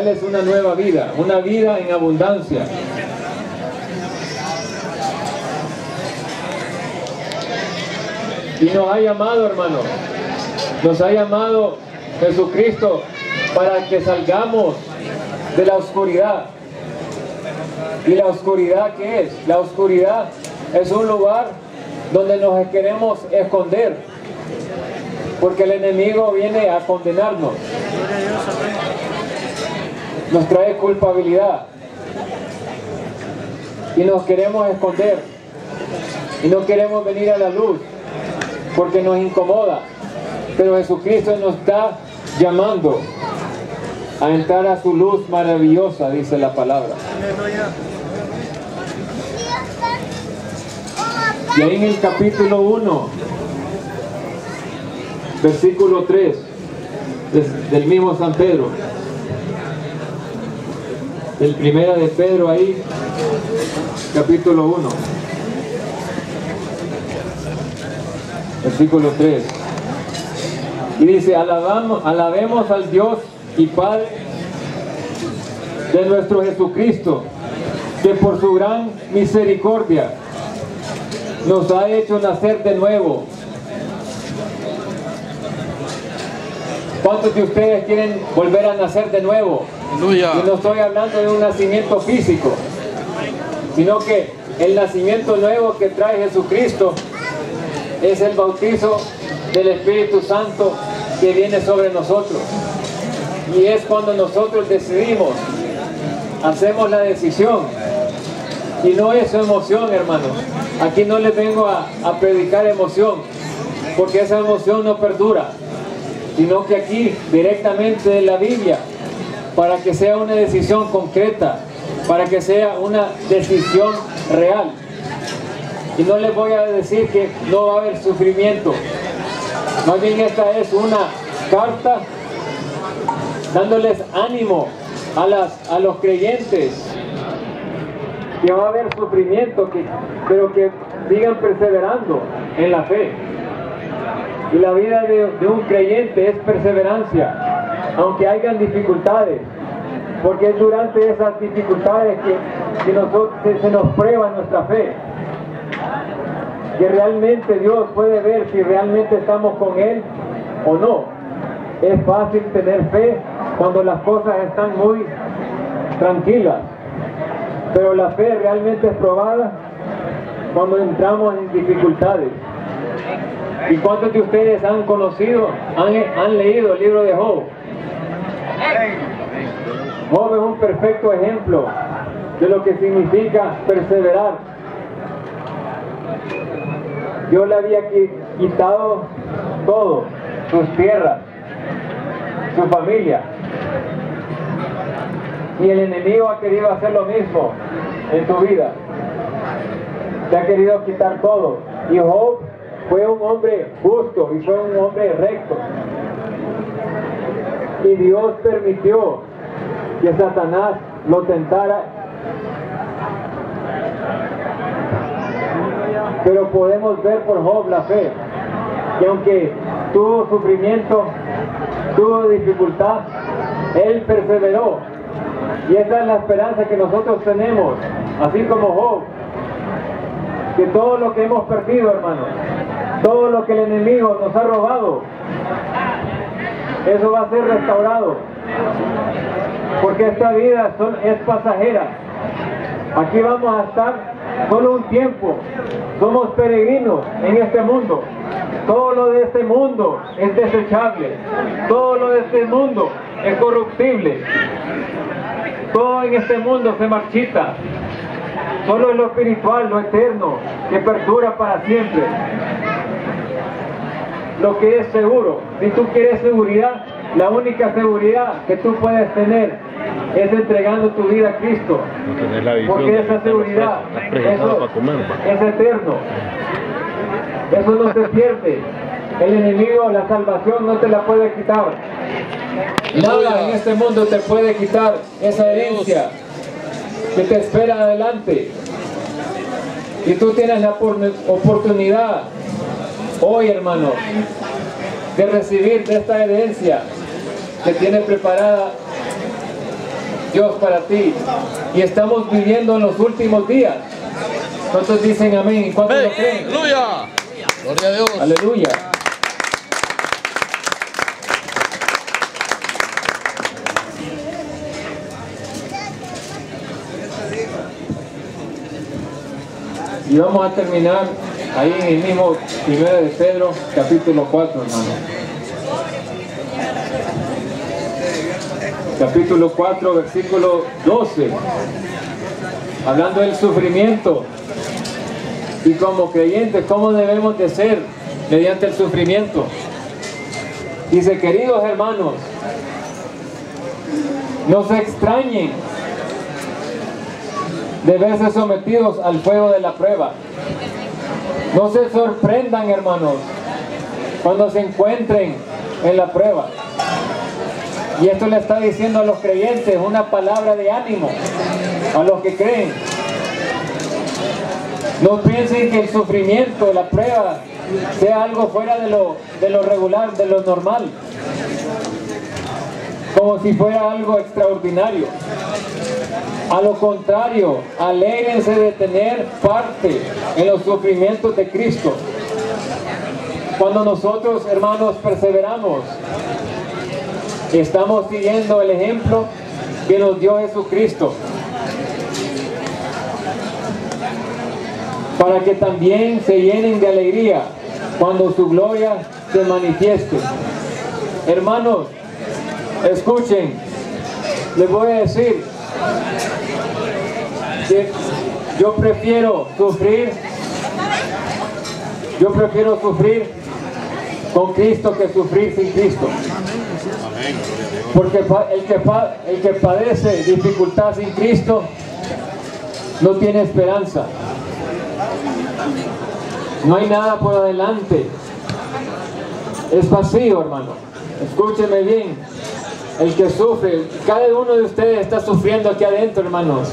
Él es una nueva vida, una vida en abundancia. Y nos ha llamado, hermano, nos ha llamado Jesucristo para que salgamos de la oscuridad. ¿Y la oscuridad qué es? La oscuridad es un lugar donde nos queremos esconder, porque el enemigo viene a condenarnos. Nos trae culpabilidad y nos queremos esconder y no queremos venir a la luz porque nos incomoda. Pero Jesucristo nos está llamando a entrar a su luz maravillosa, dice la palabra. Y ahí en el capítulo 1, versículo 3, del mismo San Pedro, el primera de Pedro ahí, capítulo 1, versículo 3. Y dice, alabamos, alabemos al Dios y Padre de nuestro Jesucristo, que por su gran misericordia nos ha hecho nacer de nuevo. ¿Cuántos de ustedes quieren volver a nacer de nuevo? Y no estoy hablando de un nacimiento físico, sino que el nacimiento nuevo que trae Jesucristo es el bautizo del Espíritu Santo que viene sobre nosotros. Y es cuando nosotros decidimos, hacemos la decisión. Y no es emoción, hermanos. Aquí no les vengo a, a predicar emoción, porque esa emoción no perdura, sino que aquí directamente de la Biblia, para que sea una decisión concreta, para que sea una decisión real. Y no les voy a decir que no va a haber sufrimiento. Más bien esta es una carta dándoles ánimo a, las, a los creyentes que va a haber sufrimiento, que, pero que sigan perseverando en la fe. Y la vida de, un creyente es perseverancia, aunque hayan dificultades, porque es durante esas dificultades que, nosotros, se nos prueba nuestra fe que realmente Dios puede ver si realmente estamos con Él o no. Es fácil tener fe cuando las cosas están muy tranquilas, pero la fe realmente es probada cuando entramos en dificultades. ¿Y cuántos de ustedes han conocido, han leído el libro de Job? Job es un perfecto ejemplo de lo que significa perseverar yo le había quitado todo, sus tierras, su familia. Y el enemigo ha querido hacer lo mismo en tu vida. Te ha querido quitar todo. Y Job fue un hombre justo y fue un hombre recto. Y Dios permitió que Satanás lo tentara pero podemos ver por Job la fe, que aunque tuvo sufrimiento, tuvo dificultad, él perseveró. Y esa es la esperanza que nosotros tenemos, así como Job, que todo lo que hemos perdido, hermanos, todo lo que el enemigo nos ha robado, eso va a ser restaurado. Porque esta vida es pasajera. Aquí vamos a estar solo un tiempo. Somos peregrinos en este mundo. Todo lo de este mundo es desechable. Todo lo de este mundo es corruptible. Todo en este mundo se marchita. Solo es lo espiritual, lo eterno, que perdura para siempre. Lo que es seguro. Si tú quieres seguridad, la única seguridad que tú puedes tener es entregando tu vida a Cristo. Porque esa seguridad, eso es eterno. Eso no se pierde. El enemigo, la salvación no te la puede quitar. Nada en este mundo te puede quitar esa herencia que te espera adelante. Y tú tienes la oportunidad hoy, hermano, de recibir de esta herencia que tiene preparada Dios para ti. Y estamos viviendo en los últimos días. ¿Cuántos dicen amén? ¿Cuántos lo creen? Aleluya. Gloria a Dios. Aleluya. Y vamos a terminar ahí en el mismo primero de Pedro, capítulo 4, hermano. Capítulo 4, versículo 12. Hablando del sufrimiento. Y como creyentes, ¿cómo debemos de ser mediante el sufrimiento? Dice, queridos hermanos, no se extrañen de verse sometidos al fuego de la prueba. No se sorprendan, hermanos, cuando se encuentren en la prueba. Y esto le está diciendo a los creyentes una palabra de ánimo, a los que creen. No piensen que el sufrimiento, la prueba, sea algo fuera de lo, de lo regular, de lo normal. Como si fuera algo extraordinario. A lo contrario, alégrense de tener parte en los sufrimientos de Cristo. Cuando nosotros, hermanos, perseveramos, estamos siguiendo el ejemplo que nos dio Jesucristo. Para que también se llenen de alegría cuando su gloria se manifieste. Hermanos, escuchen, les voy a decir, yo prefiero sufrir, yo prefiero sufrir con Cristo que sufrir sin Cristo. Porque el que, el que padece dificultad sin Cristo no tiene esperanza. No hay nada por adelante. Es vacío, hermano. Escúcheme bien. El que sufre, cada uno de ustedes está sufriendo aquí adentro, hermanos.